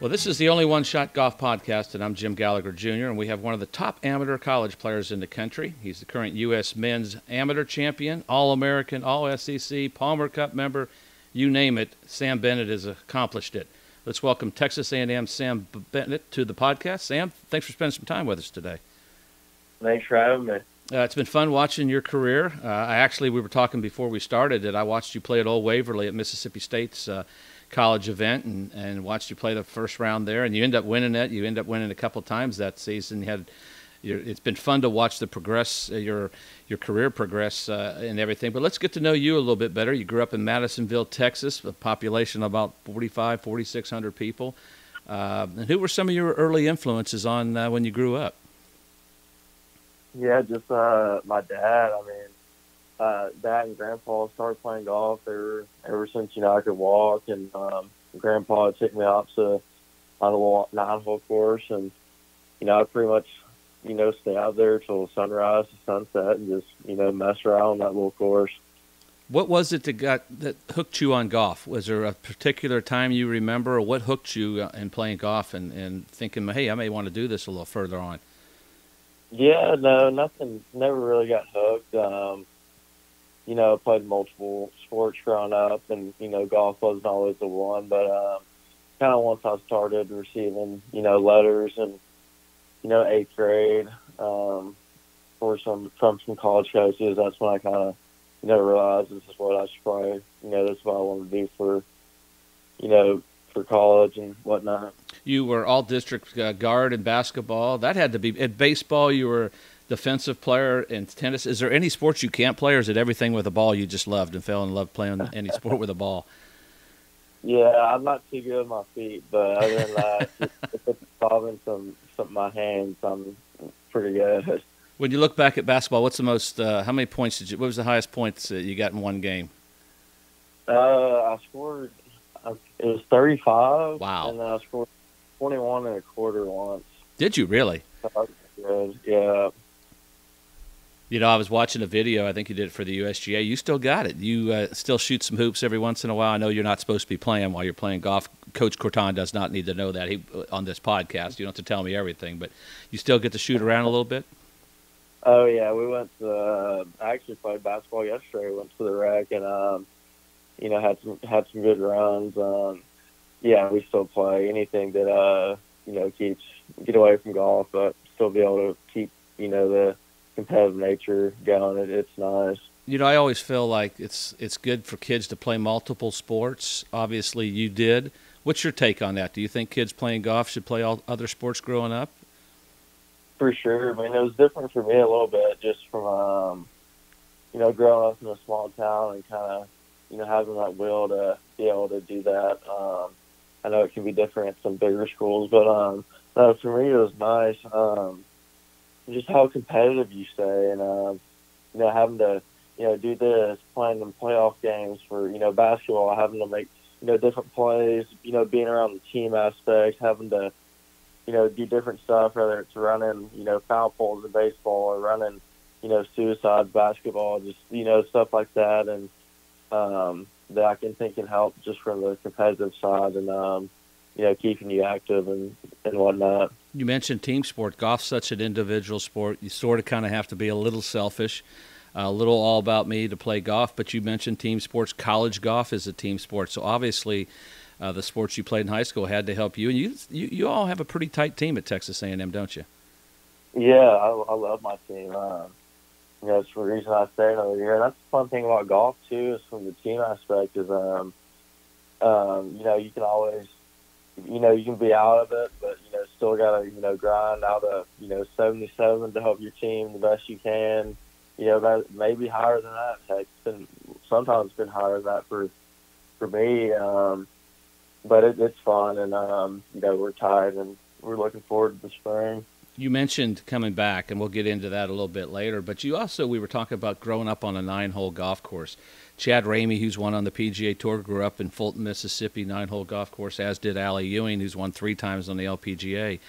Well, this is the only one shot golf podcast, and I'm Jim Gallagher Jr., and we have one of the top amateur college players in the country. He's the current U.S. men's amateur champion, All American, All SEC, Palmer Cup member, you name it. Sam Bennett has accomplished it. Let's welcome Texas A&M Sam Bennett to the podcast. Sam, thanks for spending some time with us today. Thanks for having me. Uh, it's been fun watching your career. Uh, I actually, we were talking before we started that I watched you play at Old Waverly at Mississippi State's uh, college event and, and watched you play the first round there, and you end up winning it. You end up winning a couple times that season. You had, it's been fun to watch the progress, uh, your your career progress uh, and everything. But let's get to know you a little bit better. You grew up in Madisonville, Texas, a population of about 45, 4,600 people. Uh, and who were some of your early influences on uh, when you grew up? Yeah, just uh, my dad. I mean, uh, dad and grandpa started playing golf ever ever since you know I could walk, and um, grandpa took me out to on a little nine hole course, and you know I pretty much you know stay out there till sunrise to sunset, and just you know mess around on that little course. What was it that got that hooked you on golf? Was there a particular time you remember, or what hooked you uh, in playing golf and, and thinking, hey, I may want to do this a little further on? Yeah, no, nothing. Never really got hooked. Um, you know, played multiple sports growing up, and you know, golf wasn't always the one. But um, kind of once I started receiving, you know, letters and you know, eighth grade um, for some from some college coaches, that's when I kind of you know realized this is what I should probably you know this is what I want to do for you know for college and whatnot. You were all district uh, guard in basketball. That had to be at baseball. You were defensive player in tennis. Is there any sports you can't play, or is it everything with a ball you just loved and fell in love playing any sport with a ball? Yeah, I'm not too good with my feet, but other than that, involving some some my hands, I'm pretty good. When you look back at basketball, what's the most? Uh, how many points did you? What was the highest points that you got in one game? Uh, I scored. It was 35. Wow. And then I scored 21 and a quarter once. Did you really? Yeah. You know, I was watching a video. I think you did it for the USGA. You still got it. You uh, still shoot some hoops every once in a while. I know you're not supposed to be playing while you're playing golf. Coach Kortan does not need to know that he, on this podcast. You don't have to tell me everything, but you still get to shoot around a little bit. Oh yeah, we went to. Uh, I actually played basketball yesterday. Went to the rec and um, you know had some had some good runs. Um, yeah, we still play anything that uh you know keeps get away from golf, but still be able to keep you know the competitive nature going. It, it's nice. You know, I always feel like it's it's good for kids to play multiple sports. Obviously, you did. What's your take on that? Do you think kids playing golf should play all other sports growing up? For sure. I mean, it was different for me a little bit, just from um, you know growing up in a small town and kind of you know having that will to be able to do that. Um, I know it can be different at some bigger schools, but um, no, for me it was nice. Um, just how competitive you stay, and um, you know, having to you know do this, playing in playoff games for you know basketball, having to make you know different plays, you know, being around the team aspect, having to you know do different stuff, whether it's running you know foul poles in baseball or running you know suicide basketball, just you know stuff like that, and um, that I can think can help just from the competitive side. And um, you know keeping you active and and whatnot you mentioned team sport. Golf's such an individual sport. You sort of kind of have to be a little selfish, a little all about me to play golf. But you mentioned team sports. College golf is a team sport. So obviously, uh, the sports you played in high school had to help you. And you, you, you all have a pretty tight team at Texas A&M, don't you? Yeah, I, I love my team. Um, you know, it's the reason I stayed over here. And that's the fun thing about golf too, is from the team aspect. Is um, um, you know, you can always you know, you can be out of it, but you know, still got to you know grind out of you know 77 to help your team the best you can. You know, that maybe higher than that. Heck, it's been sometimes been higher than that for for me. Um, but it, it's fun, and um, you know, we're tied, and we're looking forward to the spring. You mentioned coming back, and we'll get into that a little bit later. But you also, we were talking about growing up on a nine-hole golf course. Chad Ramey, who's won on the PGA Tour, grew up in Fulton, Mississippi, nine-hole golf course, as did Ally Ewing, who's won three times on the LPGA.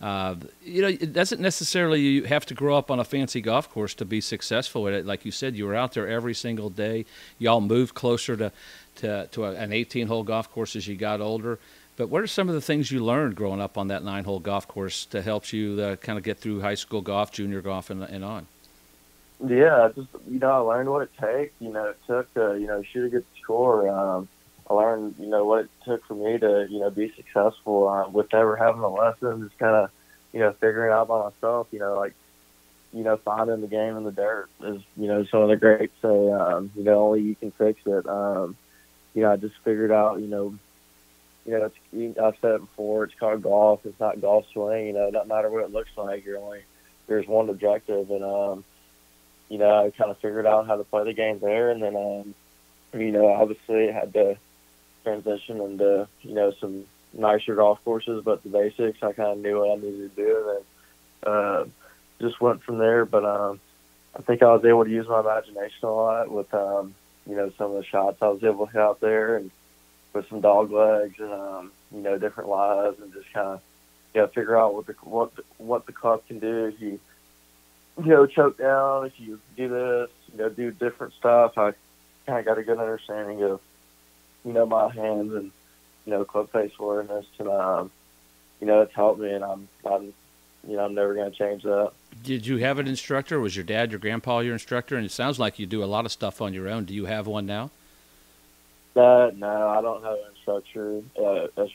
Uh, you know, it doesn't necessarily you have to grow up on a fancy golf course to be successful at it. Like you said, you were out there every single day. Y'all moved closer to to, to an 18-hole golf course as you got older. But what are some of the things you learned growing up on that nine-hole golf course to help you uh, kind of get through high school golf, junior golf, and, and on? Yeah, just you know, I learned what it takes. You know, it took to you know shoot a good score. Um, I learned you know what it took for me to you know be successful uh, with never having a lesson. Just kind of you know figuring out by myself. You know, like you know finding the game in the dirt is you know some of the greats say um, you know only you can fix it. Um, you know, I just figured out you know you know, it's, I've said it before. It's called golf. It's not golf swing. You know, no matter what it looks like, you're only there's one objective, and um, you know, I kind of figured out how to play the game there, and then, um, you know, obviously I had to transition into, you know, some nicer golf courses, but the basics, I kind of knew what I needed to do, and then uh, just went from there. But um, I think I was able to use my imagination a lot with, um, you know, some of the shots I was able to hit out there, and with some dog legs and, um, you know, different lies, and just kind of, you know, figure out what the what the, what the club can do you you know, choke down, if you do this, you know, do different stuff, I kind of got a good understanding of, you know, my hands and, you know, club face awareness. And, um, you know, it's helped me, and I'm, I'm you know, I'm never going to change that. Did you have an instructor? Was your dad, your grandpa your instructor? And it sounds like you do a lot of stuff on your own. Do you have one now? Uh, no, I don't have an instructor. Uh,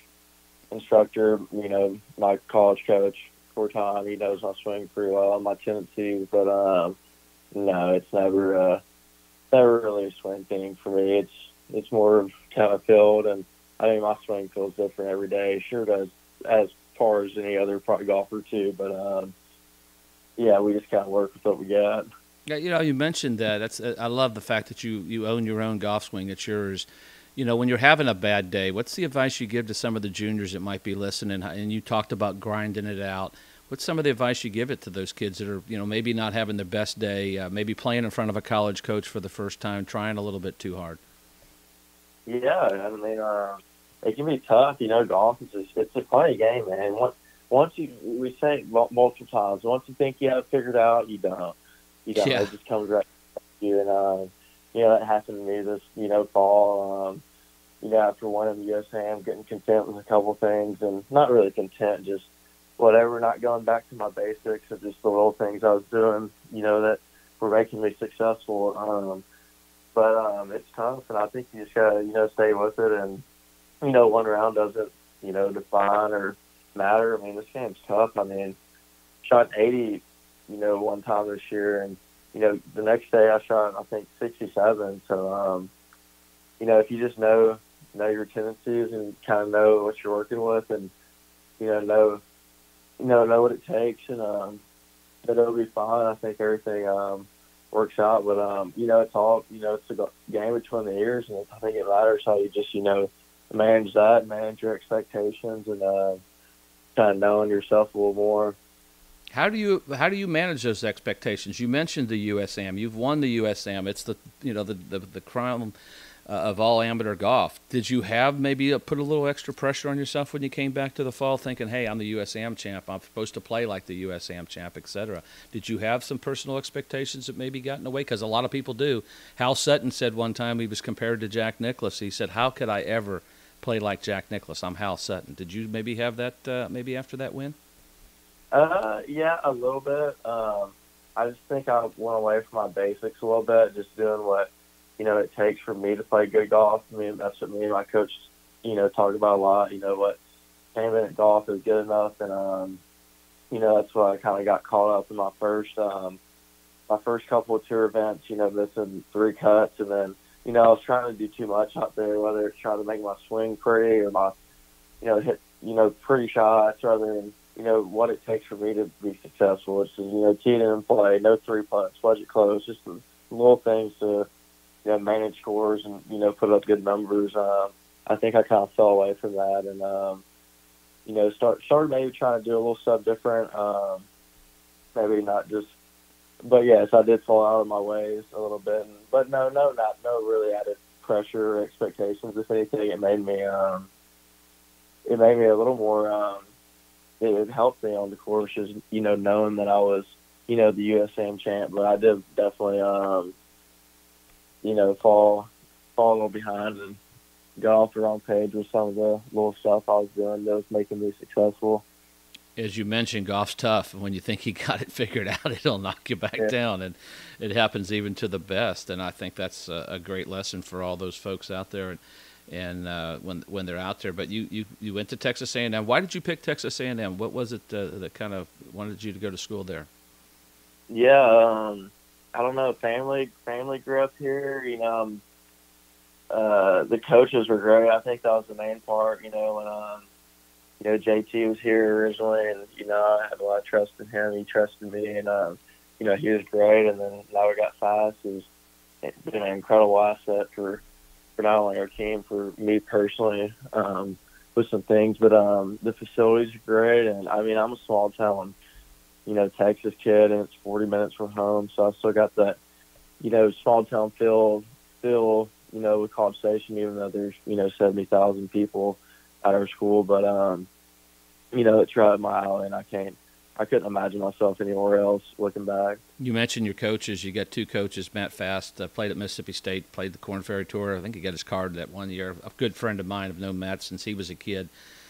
instructor, you know, my college coach for time. He knows my swing pretty well and my tendencies, but um, no, it's never uh, never really a swing thing for me. It's it's more of kind of field, and I think my swing feels different every day. Sure does, as far as any other pro golfer too. But um, yeah, we just kind of work with what we got. Yeah, you know, you mentioned that. That's I love the fact that you you own your own golf swing. It's yours you know, when you're having a bad day, what's the advice you give to some of the juniors that might be listening? And you talked about grinding it out. What's some of the advice you give it to those kids that are, you know, maybe not having their best day, uh, maybe playing in front of a college coach for the first time, trying a little bit too hard? Yeah, I mean, uh, it can be tough. You know, golf is a, it's a funny game, man. Once once you we say it multiple times, once you think you have it figured out, you don't. You don't. Yeah. It just comes right to you, and uh, you know, that happened to me this, you know, fall. Um, you know, after winning the USAM, getting content with a couple things, and not really content, just whatever, not going back to my basics of just the little things I was doing, you know, that were making me successful. Um, but um, it's tough, and I think you just gotta, you know, stay with it, and you know, one round doesn't, you know, define or matter. I mean, this game's tough. I mean, shot 80, you know, one time this year, and you know, the next day I shot I think 67. So, um, you know, if you just know know your tendencies and kind of know what you're working with, and you know know you know know what it takes, and um, it'll be fine. I think everything um, works out, but um, you know, it's all you know, it's a game between the ears, and I think it matters how you just you know manage that, manage your expectations, and uh, kind of knowing yourself a little more. How do you how do you manage those expectations? You mentioned the USAM. You've won the USAM. It's the you know the the, the crown uh, of all amateur golf. Did you have maybe a, put a little extra pressure on yourself when you came back to the fall, thinking, "Hey, I'm the USAM champ. I'm supposed to play like the USAM champ, etc." Did you have some personal expectations that maybe got in the way? Because a lot of people do. Hal Sutton said one time he was compared to Jack Nicklaus. He said, "How could I ever play like Jack Nicklaus? I'm Hal Sutton." Did you maybe have that uh, maybe after that win? Uh, yeah, a little bit. Um, I just think I went away from my basics a little bit, just doing what you know it takes for me to play good golf. I mean, that's what me and my coach, you know, talk about a lot. You know, what ten minute golf is good enough, and um, you know that's why I kind of got caught up in my first um, my first couple of tour events. You know, missing three cuts, and then you know I was trying to do too much out there, whether it's trying to make my swing pretty or my you know hit you know pretty shots rather than you know, what it takes for me to be successful. It's, you know, teeing and play, no three putts, budget close, just the little things to, you know, manage scores and, you know, put up good numbers. Um, I think I kind of fell away from that and, um, you know, start started maybe trying to do a little stuff different. Um, maybe not just, but yes, I did fall out of my ways a little bit. And, but no, no, not no really added pressure or expectations. If anything, it made me, um, it made me a little more, um, it helped me on the course is you know knowing that I was you know the USAM champ, but I did definitely um you know fall fall a little behind and got off the wrong page with some of the little stuff I was doing that was making me successful. As you mentioned, golf's tough. When you think you got it figured out, it'll knock you back yeah. down, and it happens even to the best. And I think that's a, a great lesson for all those folks out there. And and uh, when when they're out there. But you, you, you went to Texas A&M. Why did you pick Texas A&M? What was it uh, that kind of wanted you to go to school there? Yeah, um, I don't know. Family family grew up here. You know, um, uh, the coaches were great. I think that was the main part. You know, when um, you know JT was here originally, and you know I had a lot of trust in him. He trusted me, and um, you know he was great. And then now we got Fias, who's been an incredible asset for team, for me personally, um, with some things. But um, the facilities are great, and I mean, I'm a small town, you know, Texas kid, and it's 40 minutes from home, so I still got that, you know, small town feel, feel, you know, with College Station, even though there's, you know, 70,000 people at our school. But um, you know, it's right up my alley, and I can't I couldn't imagine myself anywhere else looking back. You mentioned your coaches. You got two coaches. Matt Fast uh, played at Mississippi State, played the Corn Ferry Tour. I think he got his card that one year. A good friend of mine. I've known Matt since he was a kid,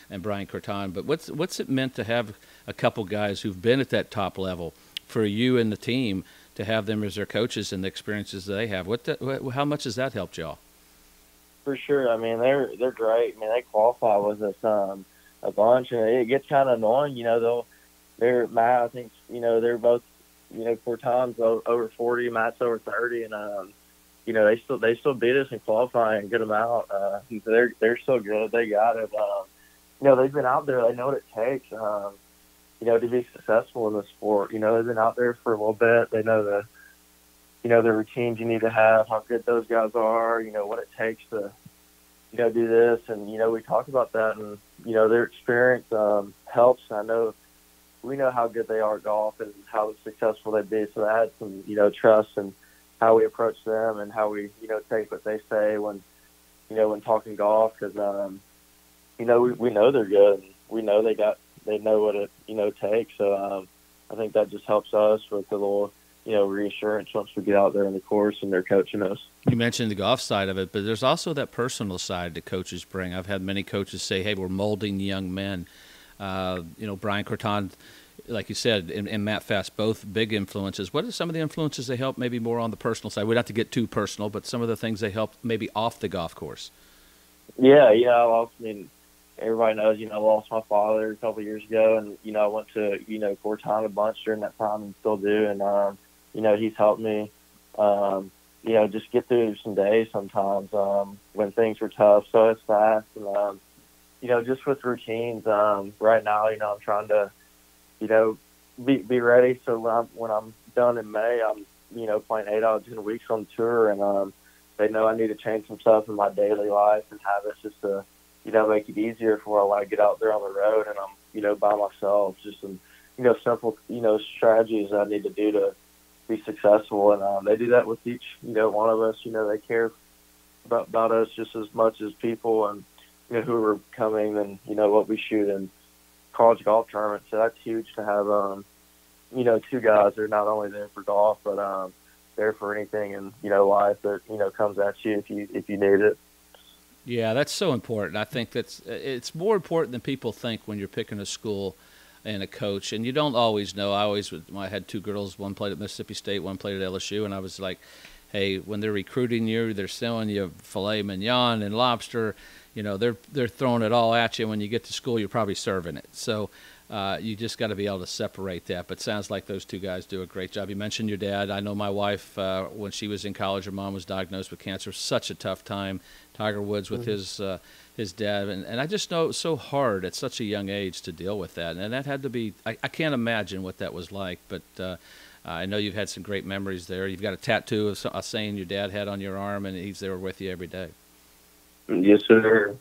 and Brian Kortan. But what's what's it meant to have a couple guys who've been at that top level for you and the team to have them as their coaches and the experiences they have? What, the, how much has that helped y'all? For sure. I mean, they're they're great. I mean, they qualify with us um, a bunch, and it gets kind of annoying. You know, they'll they're Matt. I think you know they're both you know four times over forty. Matt's over thirty, and um, you know they still they still beat us in qualifying a good amount. Uh, they're they're so good. They got it. Um, you know they've been out there. They know what it takes. Um, you know to be successful in the sport. You know they've been out there for a little bit. They know the you know the routines you need to have, how good those guys are. You know what it takes to you know do this, and you know we talk about that, and you know their experience um, helps. I know we know how good they are at golf and how successful they'd be. So I had some, you know, trust and how we approach them and how we, you know, take what they say when, you know, when talking golf because, um, you know, we, we know they're good. We know they got, they know what it, you know, takes. So um, I think that just helps us with a little, you know, reassurance once we get out there in the course and they're coaching us. You mentioned the golf side of it, but there's also that personal side that coaches bring. I've had many coaches say, "Hey, we're molding young men." Uh, you know, Brian Kortan, like you said, and, and, Matt Fast, both big influences. What are some of the influences they helped maybe more on the personal side? We don't have to get too personal, but some of the things they helped maybe off the golf course. Yeah, yeah. I mean, everybody knows, you know, I lost my father a couple of years ago, and you know, I went to you know Kortan a bunch during that time, and still do. And um, you know, he's helped me, um, you know, just get through some days sometimes um, when things were tough. So it's fast, and um, you know, just with routines, um, right now, you know, I'm trying to, you know, be be ready. So when I'm when I'm done in May, I'm you know playing eight out of ten weeks on tour, and um, they know I need to change some stuff in my daily life and habits just to, you know, make it easier for when I get out there on the road and I'm you know by myself. Just some you know simple you know strategies I need to do to be successful, and um, they do that with each you know one of us. You know, they care about about us just as much as people and you know, who are coming and, you know, what we shoot in college golf tournaments. So that's huge to have, um, you know, two guys that are not only there for golf, but um, there for anything in, you know, life that, you know, comes at you if you, if you need it. Yeah, that's so important. I think that's, it's more important than people think when you're picking a school and a coach. And you don't always know. I always, I had two girls, one played at Mississippi State, one played at LSU, and I was like, hey, when they're recruiting you, they're selling you filet mignon and lobster you know they're they're throwing it all at you. When you get to school, you're probably serving it. So uh, you just got to be able to separate that. But sounds like those two guys do a great job. You mentioned your dad. I know my wife uh, when she was in college, her mom was diagnosed with cancer. Such a tough time. Tiger Woods with mm-hmm. his uh, his dad, and, and I just know it's so hard at such a young age to deal with that. And that had to be. I, I can't imagine what that was like, but. Uh, I know you've had some great memories there. You've got a tattoo of a saying your dad had on your arm, and he's there with you every day. Yes, sir.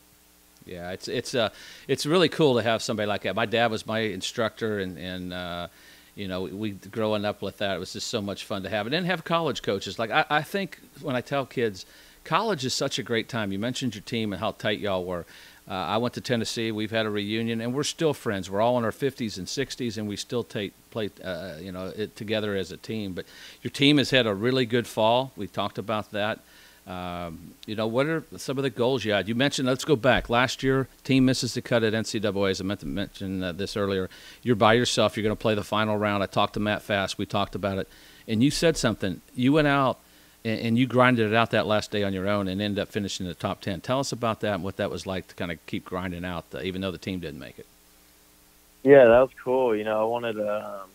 Yeah, it's it's uh it's really cool to have somebody like that. My dad was my instructor, and and uh, you know we growing up with that, it was just so much fun to have. And then have college coaches. Like I, I think when I tell kids, college is such a great time. You mentioned your team and how tight y'all were. Uh, I went to Tennessee. We've had a reunion, and we're still friends. We're all in our 50s and 60s, and we still take play, uh, you know, it together as a team. But your team has had a really good fall. We talked about that. Um, you know, what are some of the goals you had? You mentioned, let's go back. Last year, team misses the cut at NCAAs. I meant to mention uh, this earlier. You're by yourself. You're going to play the final round. I talked to Matt Fast. We talked about it. And you said something. You went out and, and you grinded it out that last day on your own and ended up finishing in the top 10. Tell us about that and what that was like to kind of keep grinding out, uh, even though the team didn't make it. Yeah, that was cool. You know, I wanted to, um,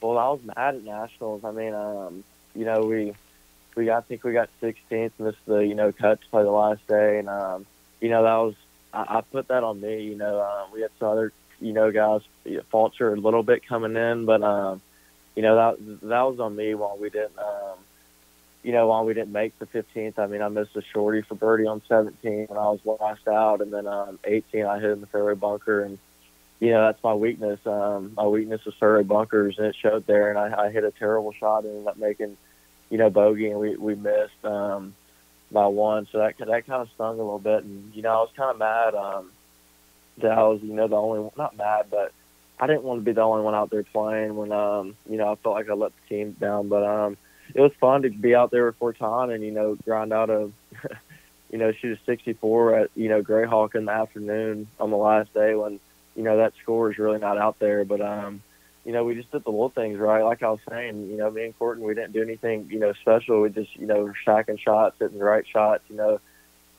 well, I was mad at Nationals. I mean, um, you know, we we got, I think we got 16th, and this is the you know cut to play the last day, and um, you know that was I, I put that on me. You know, um, we had some other you know guys falter a little bit coming in, but um, you know that that was on me while we didn't um, you know while we didn't make the 15th. I mean, I missed a shorty for birdie on 17 when I was last out, and then um, 18 I hit in the fairway bunker and you know that's my weakness. Um, my weakness was fairway bunkers, and it showed there. And I, I hit a terrible shot and ended up making you know, bogey, and we we missed um, by one. So that that kind of stung a little bit, and you know, I was kind of mad um, that I was, you know, the only not mad, but I didn't want to be the only one out there playing when, um, you know, I felt like I let the team down. But um, it was fun to be out there with Kortan and you know grind out a, you know, shoot a 64 at you know Grayhawk in the afternoon on the last day when you know that score is really not out there. But um, you know, we just did the little things right. Like I was saying, you know, me and Kortan, we didn't do anything, you know, special. We just, you know, stacking shots, hitting the right shots, you know,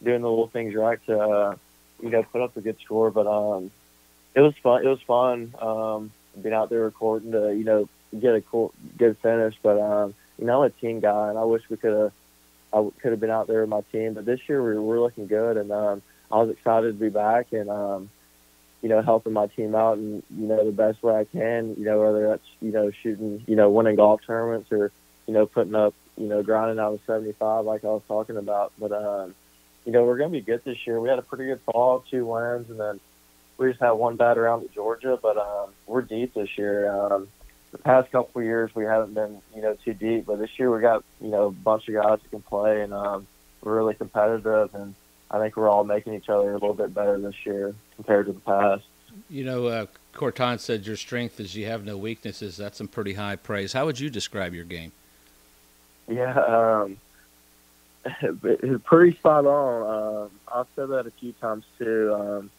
doing the little things right to, uh, you know, put up a good score. But um, it was fun. It was fun um, being out there recording to, you know, get a cool, good finish. But um, you know, I'm a team guy, and I wish we could have, I could have been out there with my team. But this year we we're looking good, and um, I was excited to be back, and um, you know, helping my team out and, you know, the best way I can, you know, whether that's, you know, shooting, you know, winning golf tournaments or, you know, putting up, you know, grinding out of 75 like I was talking about. But, um, you know, we're going to be good this year. We had a pretty good fall, two wins, and then we just had one bad round at Georgia, but um, we're deep this year. Um, the past couple of years we haven't been, you know, too deep, but this year we got, you know, a bunch of guys that can play, and um, we're really competitive, and I think we're all making each other a little bit better this year compared to the past. You know, uh, Kortan said your strength is you have no weaknesses. That's some pretty high praise. How would you describe your game? Yeah, um, it's pretty spot on. Um, I've said that a few times too. Um,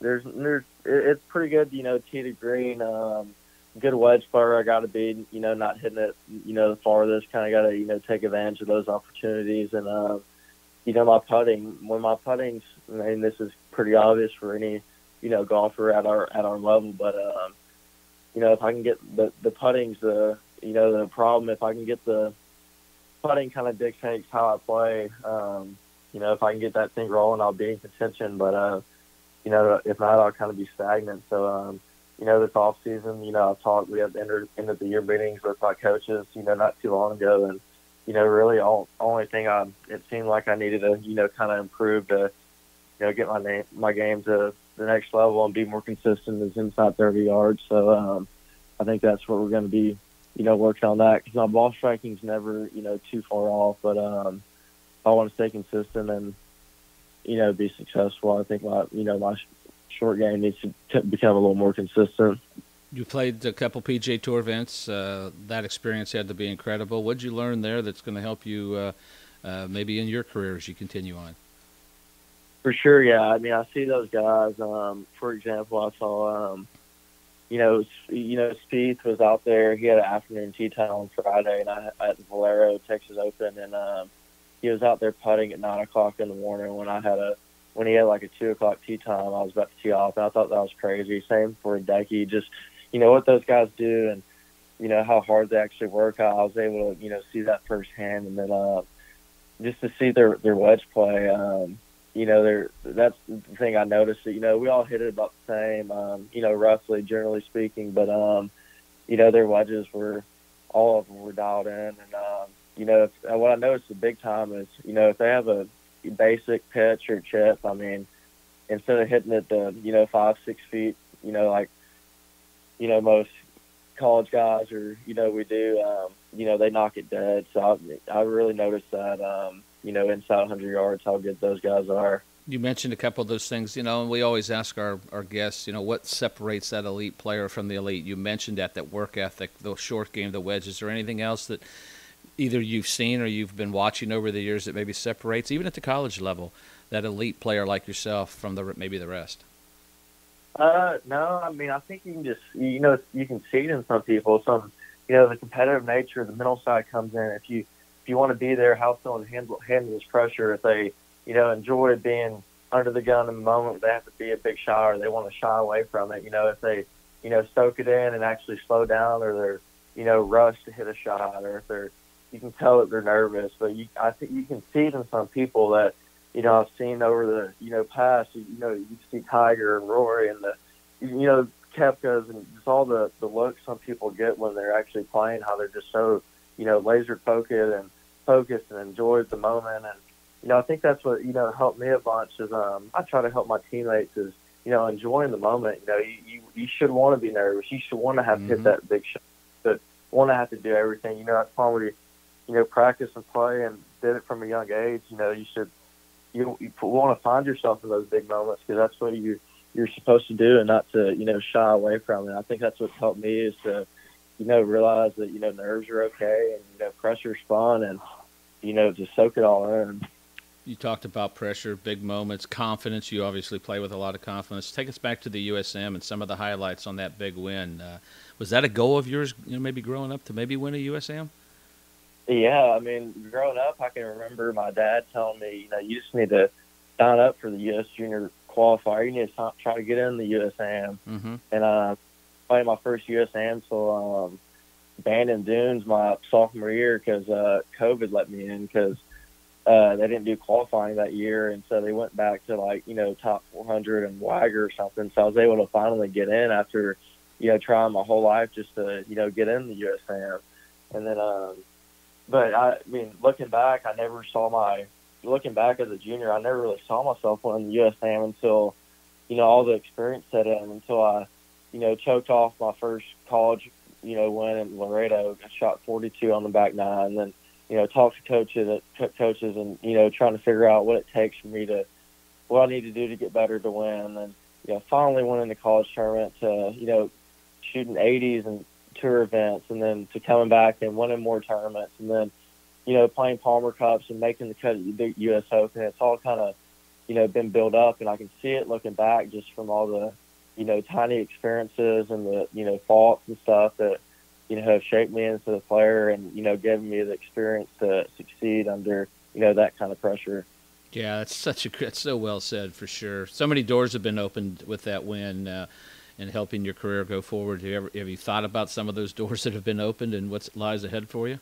there's, there's, it's pretty good, you know, tee to green. Um, good wedge player I got to be, you know, not hitting it, you know, the farthest. Kind of got to, you know, take advantage of those opportunities and. Uh, you know, my putting, when my putting's, I mean, this is pretty obvious for any, you know, golfer at our, at our level, but, um, you know, if I can get the, the putting's the, you know, the problem, if I can get the putting kind of dictates how I play, um, you know, if I can get that thing rolling, I'll be in contention, but, uh, you know, if not, I'll kind of be stagnant. So, um, you know, this off season, you know, I've talked, we have end, end of the year meetings with my coaches, you know, not too long ago. And, you know, really all only thing I it seemed like I needed to, you know, kind of improve to, you know, get my name, my game to the next level and be more consistent is inside 30 yards. So um, I think that's what we're going to be, you know, working on that because my ball striking's never, you know, too far off. But um, I want to stay consistent and, you know, be successful. I think my, you know, my short game needs to t- become a little more consistent. You played a couple PGA Tour events. Uh, that experience had to be incredible. What did you learn there that's going to help you uh, uh, maybe in your career as you continue on? For sure, yeah. I mean, I see those guys. Um, for example, I saw, um, you know, you know, Spieth was out there. He had an afternoon tee time on Friday, and I at Valero Texas Open, and um, he was out there putting at nine o'clock in the morning when I had a when he had like a two o'clock tee time. I was about to tee off, and I thought that was crazy. Same for Hideki, just you know what those guys do and you know how hard they actually work. I was able to you know see that firsthand, and then uh, just to see their their wedge play. Um, you know, they're, that's the thing I noticed. That, you know, we all hit it about the same. Um, you know, roughly, generally speaking, but um, you know, their wedges were all of them were dialed in, and um, you know, if, what I noticed the big time is you know if they have a basic pitch or chip, I mean, instead of hitting it the you know five six feet, you know, like you know most college guys or you know we do um, you know they knock it dead. So I, I really noticed that um, you know inside 100 yards how good those guys are. You mentioned a couple of those things. You know and we always ask our, our guests you know what separates that elite player from the elite? You mentioned that that work ethic the short game the wedges. Or anything else that either you've seen or you've been watching over the years that maybe separates, even at the college level, that elite player like yourself from the maybe the rest? Uh, no, I mean, I think you can just, you know, you can see it in some people. Some, you know, the competitive nature, the mental side comes in. If you, if you want to be there, how someone handle handle this pressure. If they, you know, enjoy being under the gun in the moment, they have to be a big shot, or they want to shy away from it. You know, if they, you know, soak it in and actually slow down, or they're, you know, rush to hit a shot, or if they're, you can tell that they're nervous. But you, I think you can see it in some people that you know, I've seen over the, you know, past, you know, you see Tiger and Rory and the, you know, Koepkas and just all the, the looks some people get when they're actually playing, how they're just so, you know, laser focused and focused and enjoys the moment. And, you know, I think that's what, you know, helped me a bunch is, um, I try to help my teammates is, you know, enjoying the moment. You know, you, you, you should want to be nervous. You should want to have mm-hmm. to hit that big shot, but want to have to do everything. You know, that's we, you know, practice and play and did it from a young age. You know, you should, you, you want to find yourself in those big moments because that's what you you're supposed to do, and not to you know shy away from it. I think that's what helped me is to you know realize that you know nerves are okay and you know pressure's fun, and you know just soak it all in. You talked about pressure, big moments, confidence. You obviously play with a lot of confidence. Take us back to the USAM and some of the highlights on that big win. Uh, was that a goal of yours? You know, maybe growing up to maybe win a USAM. Yeah, I mean, growing up, I can remember my dad telling me, you know, you just need to sign up for the U.S. Junior qualifier. You need to try to get in the USAM. Mm-hmm. And uh, played my first USAM till um, Bandon Dunes my sophomore year because uh, COVID let me in because uh, they didn't do qualifying that year, and so they went back to like you know top 400 and WAGR or something. So I was able to finally get in after you know trying my whole life just to you know get in the USAM. And then um, but I, I mean, looking back, I never saw my looking back as a junior, I never really saw myself winning the USAM until you know all the experience set in. Until I, you know, choked off my first college, you know, win in Laredo. I shot 42 on the back nine, and then you know, talked to coaches, uh, coaches, and you know, trying to figure out what it takes for me to, what I need to do to get better to win. And you know, finally winning the college tournament to you know, shooting 80s and tour events, and then to coming back and winning more tournaments, and then you know playing Palmer Cups and making the cut at the U.S. Open. It's all kind of you know been built up, and I can see it looking back just from all the you know tiny experiences and the you know faults and stuff that you know have shaped me into the player and you know given me the experience to succeed under you know that kind of pressure. Yeah, that's such a that's so well said for sure. So many doors have been opened with that win. Uh, and helping your career go forward? Have you, ever, have you thought about some of those doors that have been opened and what lies ahead for you?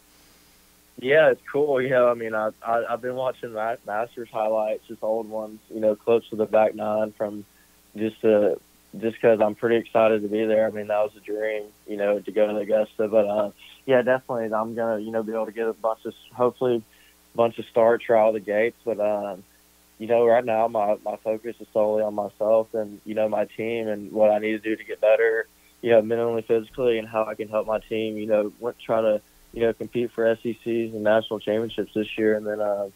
Yeah, it's cool. You know, I mean, I, I I've been watching Masters highlights, just old ones. You know, clips of the back nine from just uh just because I'm pretty excited to be there. I mean, that was a dream, you know, to go to Augusta. But uh, yeah, definitely, I'm gonna you know be able to get a bunch of hopefully a bunch of starts right out of the gates. But um, you know, right now my my focus is solely on myself and you know my team and what I need to do to get better, you know, mentally, physically, and how I can help my team. You know, try to you know compete for SECs and national championships this year, and then uh,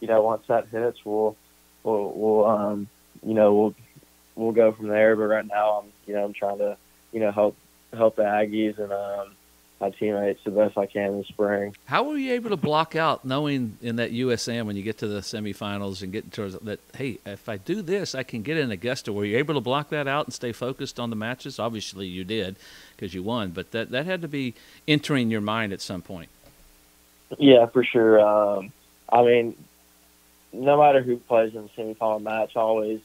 you know once that hits, we'll we'll we'll um, you know we'll we'll go from there. But right now, I'm you know I'm trying to you know help help the Aggies and um, my teammates the best I can in the spring. How were you able to block out knowing in that USAM when you get to the semifinals and get towards that? Hey, if I do this, I can get in Augusta. Were you able to block that out and stay focused on the matches? Obviously, you did because you won, but that that had to be entering your mind at some point. Yeah, for sure. Um, I mean, no matter who plays in the semifinal match, I always,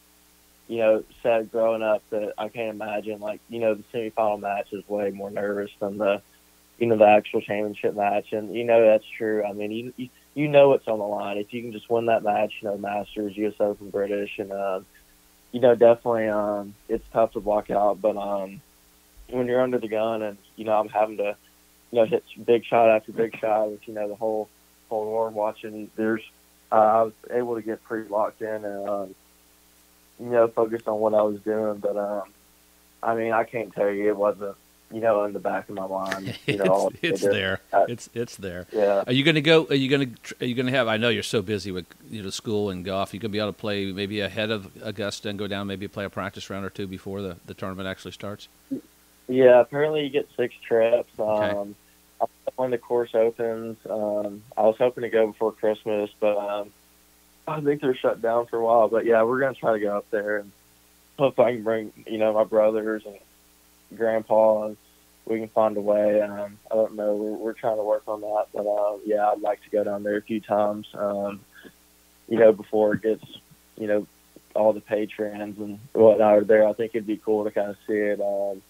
you know, said growing up that I can't imagine like you know the semifinal match is way more nervous than the you know the actual championship match, and you know that's true. I mean, you you, know what's on the line if you can just win that match. You know, Masters, U.S. Open, British, and uh, you know definitely um, it's tough to block out. But um, when you're under the gun, and you know I'm having to you know hit big shot after big shot with you know the whole whole world watching. There's uh, I was able to get pretty locked in and um, you know focused on what I was doing. But um, I mean, I can't tell you it wasn't you know, in the back of my mind. You know, it's, it's there. Uh, it's it's there. Yeah. Are you going to go? Are you going to? Are you going to have? I know you're so busy with you know school and golf. You going to be able to play maybe ahead of Augusta and go down, maybe play a practice round or two before the the tournament actually starts. Yeah. Apparently, you get six trips. Um, okay. I'm when the course opens. Um, I was hoping to go before Christmas, but um, I think they're shut down for a while. But yeah, we're gonna try to go up there and hope I can bring you know my brothers and grandpa and we can find a way. Um, I don't know. We're, we're trying to work on that, but uh, yeah, I'd like to go down there a few times. Um, you know, before it gets you know all the patrons and whatnot are there. I think it'd be cool to kind of see it um,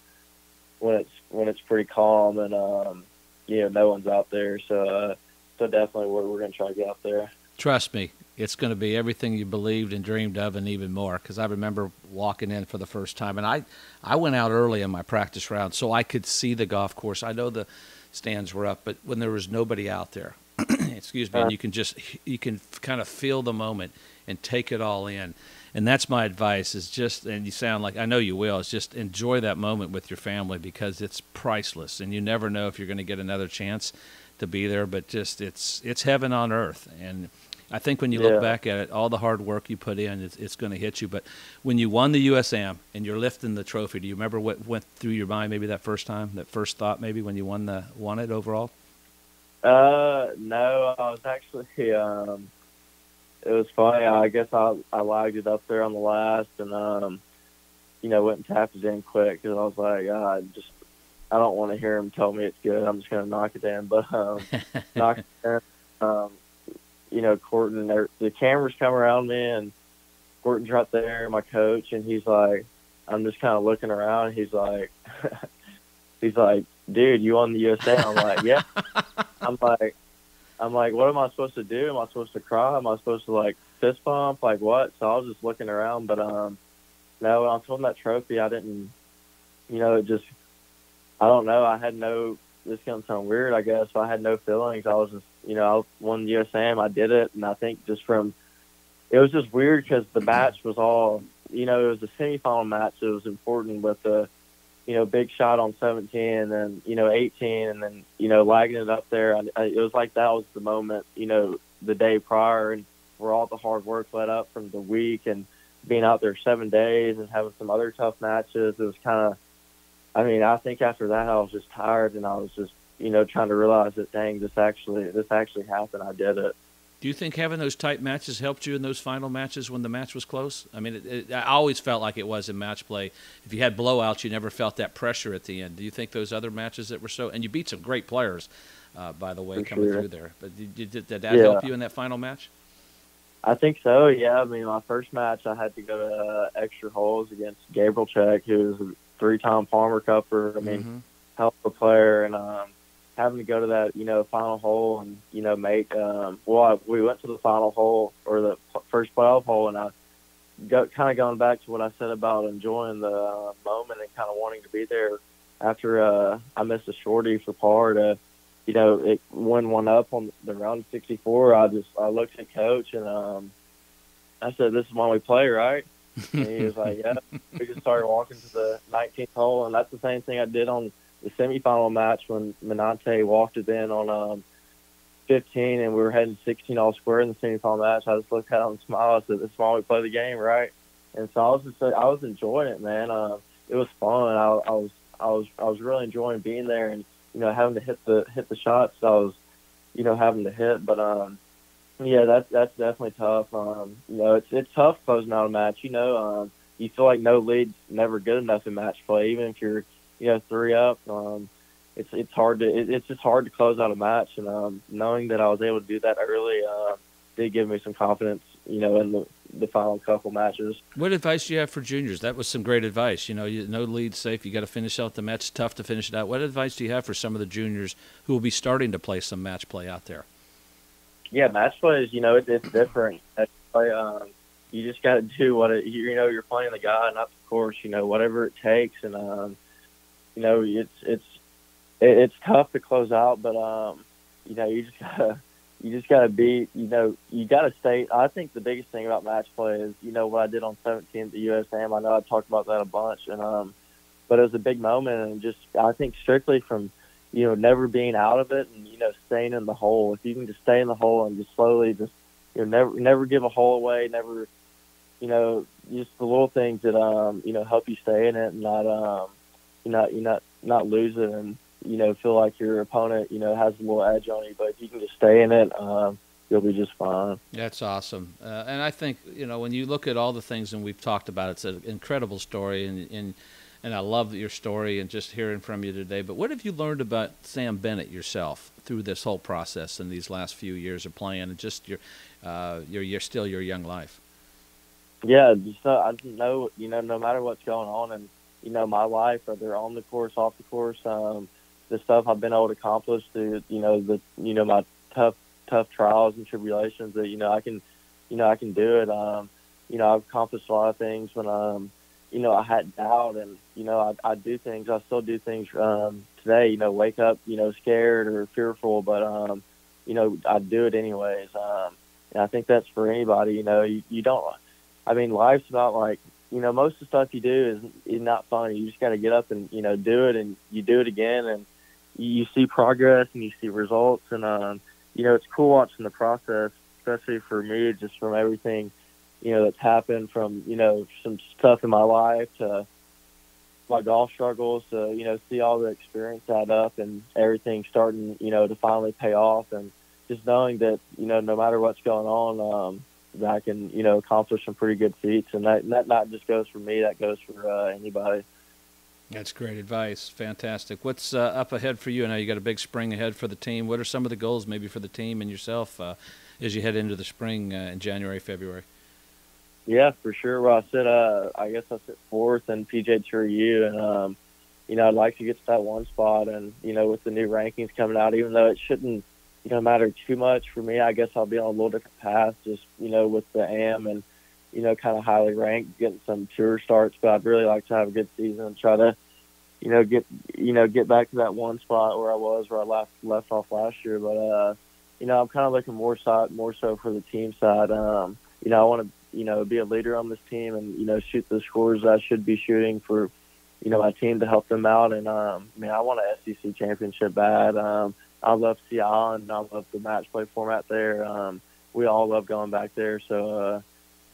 when it's when it's pretty calm and um, you know no one's out there. So uh, so definitely we're we're gonna try to get out there. Trust me, it's going to be everything you believed and dreamed of, and even more. Because I remember walking in for the first time, and I I went out early in my practice round so I could see the golf course. I know the stands were up, but when there was nobody out there, excuse me, and you can just you can kind of feel the moment and take it all in and that's my advice is just and you sound like i know you will is just enjoy that moment with your family because it's priceless and you never know if you're going to get another chance to be there but just it's it's heaven on earth and i think when you Yeah. look back at it all the hard work you put in it's, it's going to hit you but when you won the usam and you're lifting the trophy do you remember what went through your mind maybe that first time that first thought maybe when you won the won it overall Uh, no, I was actually. Um, it was funny. I guess I I lagged it up there on the last, and um, you know, went and tapped it in quick because I was like, ah, I just I don't want to hear him tell me it's good. I'm just gonna knock it in, but um, knocked it in. Um, you know, Kortan, there- the cameras come around me, and Kortan's right there, my coach, and he's like, I'm just kind of looking around. He's like, he's like, dude, you on the USA? I'm like, yeah. I'm like, I'm like, what am I supposed to do? Am I supposed to cry? Am I supposed to like fist bump? Like what? So I was just looking around, but um, no, when I was holding that trophy, I didn't, you know, it just, I don't know. I had no. This gonna sound weird, I guess. I had no feelings. I was just, you know, I won USAM. I did it, and I think just from, it was just weird because the match was all, you know, it was a semifinal match. It was important with the you know, big shot on 17 and then, you know, 18 and then, you know, lagging it up there. I, I, uh, it was like that was the moment, you know, the day prior and where all the hard work led up from the week and being out there seven days and having some other tough matches. It was kind of, I mean, I think after that I was just tired and I was just, you know, trying to realize that, dang, this actually, this actually happened. I did it. Do you think having those tight matches helped you in those final matches when the match was close? I mean, it, it, I always felt like it was in match play. If you had blowouts, you never felt that pressure at the end. Do you think those other matches that were so and you beat some great players, uh, by the way, For coming sure. through there. But did, did, did that Yeah. help you in that final match? I think so. Yeah. I mean, my first match, I had to go to uh, extra holes against Gabriel Check, who a three-time Palmer Cupper. I mean, Mhm. hell of a player, and um, having to go to that, you know, final hole and you know make. Um, well, I, we went to the final hole or the p- first playoff hole, and I go kind of going back to what I said about enjoying the uh, moment and kind of wanting to be there. After uh, I missed a shorty for par to, you know, it win one up on the round of 64. I just I looked at coach and um, I said, "This is why we play, right?" And he was like, "Yeah." we just started walking to the 19th hole, and that's the same thing I did on the semifinal match when Menante walked it in on um, 15, and we were heading 16 all square in the semifinal match. I just looked at him and smiled. I said, "This is why we play the game, right?" And so I was just, I was enjoying it, man. Uh, it was fun. I, I was, I was, I was really enjoying being there, and you know, having to hit the hit the shots I was, you know, having to hit. But um, yeah, that's that's definitely tough. Um, you know, it's it's tough closing out a match. You know, um, you feel like no lead's never good enough in match play, even if you're you know three up. Um, it's it's hard to it, it's just hard to close out a match, and um, knowing that I was able to do that early uh, did give me some confidence. You know, in the the final couple matches. What advice do you have for juniors? That was some great advice. You know, you, no lead safe. You got to finish out the match. Tough to finish it out. What advice do you have for some of the juniors who will be starting to play some match play out there? Yeah, match play is you know it, it's different. Play, um, you just got to do what it, you know. You're playing the guy, not the course. You know, whatever it takes, and um, you know it's it's it, it's tough to close out, but um, you know you just gotta you just gotta be you know you gotta stay. I think the biggest thing about match play is you know what I did on 17th at USAM. I know I've talked about that a bunch, and um, but it was a big moment, and just I think strictly from you know, never being out of it and, you know, staying in the hole. If you can just stay in the hole and just slowly just, you know, never, never give a hole away, never, you know, just the little things that, um, you know, help you stay in it and not, um, you not, you're not, not lose it. And, you know feel like your opponent you know has a little edge on you, but if you can just stay in it, um, you'll be just fine. That's awesome, uh, and I think you know when you look at all the things and we've talked about, it's an incredible story, and and and I love your story and just hearing from you today. But what have you learned about Sam Bennett yourself through this whole process and these last few years of playing, and just your uh, your your still your young life? Yeah, just uh, I know you know no matter what's going on and you know my life, whether on the course, off the course, um, the stuff I've been able to accomplish through you know the you know my tough tough trials and tribulations that you know I can you know I can do it. Um, you know I've accomplished a lot of things when um you know I had doubt and you know I, I do things I still do things um, today. You know wake up you know scared or fearful, but um, you know I do it anyways. Um, and I think that's for anybody. You know you, you don't. I mean life's about like you know most of the stuff you do is is not fun. You just got to get up and you know do it and you do it again and you see progress and you see results and um, you know it's cool watching the process, especially for me, just from everything you know that's happened from you know some stuff in my life to my golf struggles to you know see all the experience add up and everything starting you know to finally pay off and just knowing that you know no matter what's going on um, that I can you know accomplish some pretty good feats and that that not just goes for me that goes for uh, anybody. That's great advice. Fantastic. What's uh, up ahead for you? I know you got a big spring ahead for the team. What are some of the goals, maybe for the team and yourself, uh, as you head into the spring uh, in January, February? Yeah, for sure. Well, I said, uh, I guess I sit fourth PGA Tour U, and um, you know, I'd like to get to that one spot. And you know, with the new rankings coming out, even though it shouldn't, you know, matter too much for me, I guess I'll be on a little different path, just you know, with the AM and you know, kind of highly ranked, getting some tour starts. But I'd really like to have a good season and try to, you know, get you know, get back to that one spot where I was, where I left left off last year. But uh, you know, I'm kind of looking more side, more so for the team side. Um, you know, I want to you know, be a leader on this team and, you know, shoot the scores I should be shooting for, you know, my team to help them out. And, um, I mean, I want an SEC championship bad. Um, I love Sea Island. I love the match play format there. Um, we all love going back there. So, uh,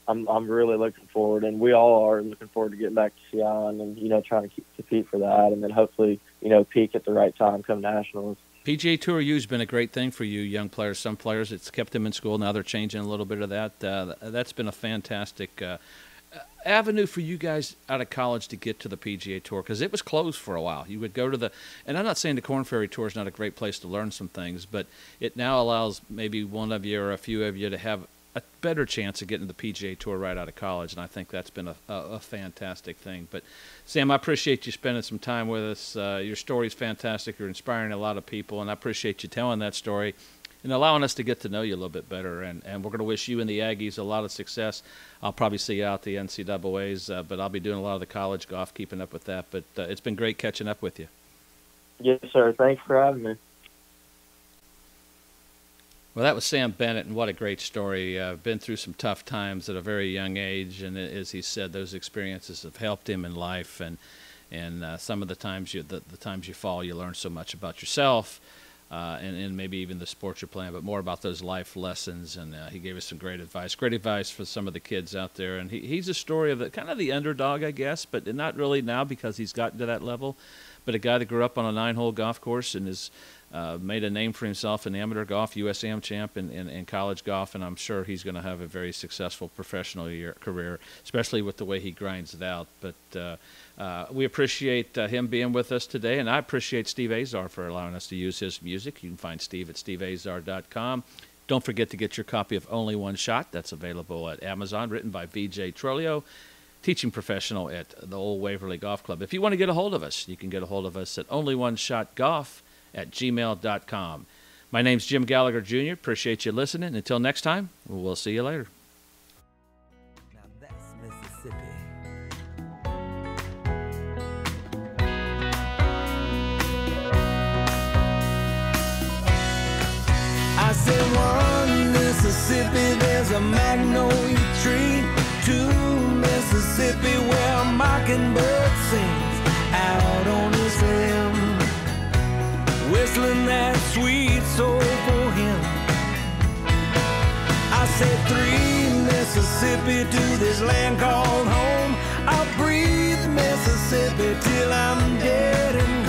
I'm, I'm really looking forward and we all are looking forward to getting back to Sea and, you know, trying to keep, compete for that. And then hopefully, you know, peak at the right time come nationals. PGA Tour U has been a great thing for you, young players. Some players, it's kept them in school. Now they're changing a little bit of that. Uh, that's been a fantastic uh, avenue for you guys out of college to get to the PGA Tour because it was closed for a while. You would go to the, and I'm not saying the Corn Ferry Tour is not a great place to learn some things, but it now allows maybe one of you or a few of you to have a better chance of getting the PGA Tour right out of college, and I think that's been a, a, a fantastic thing. But Sam, I appreciate you spending some time with us. Uh, your story's fantastic. You're inspiring a lot of people, and I appreciate you telling that story and allowing us to get to know you a little bit better. And, and we're going to wish you and the Aggies a lot of success. I'll probably see you out the NCAA's, uh, but I'll be doing a lot of the college golf, keeping up with that. But uh, it's been great catching up with you. Yes, sir. Thanks for having me. Well, that was Sam Bennett, and what a great story. Uh, been through some tough times at a very young age, and as he said, those experiences have helped him in life. And and uh, some of the times you the, the times you fall, you learn so much about yourself, uh, and, and maybe even the sport you're playing, but more about those life lessons. And uh, he gave us some great advice. Great advice for some of the kids out there. And he, he's a story of the kind of the underdog, I guess, but not really now because he's gotten to that level. But a guy that grew up on a nine-hole golf course and is uh, made a name for himself in amateur golf, USAM champ, and in, in, college golf, and I'm sure he's going to have a very successful professional year, career, especially with the way he grinds it out. But uh, uh, we appreciate uh, him being with us today, and I appreciate Steve Azar for allowing us to use his music. You can find Steve at steveazar.com. Don't forget to get your copy of Only One Shot. That's available at Amazon, written by VJ Trolio teaching professional at the Old Waverly Golf Club. If you want to get a hold of us, you can get a hold of us at Only One Shot Golf at gmail.com. My name's Jim Gallagher Jr. Appreciate you listening. Until next time, we'll see you later. I said one Mississippi, there's a magnolia tree. Two Mississippi, where a mockingbird sings whistling that sweet soul for him. I said three Mississippi to this land called home. I'll breathe Mississippi till I'm dead.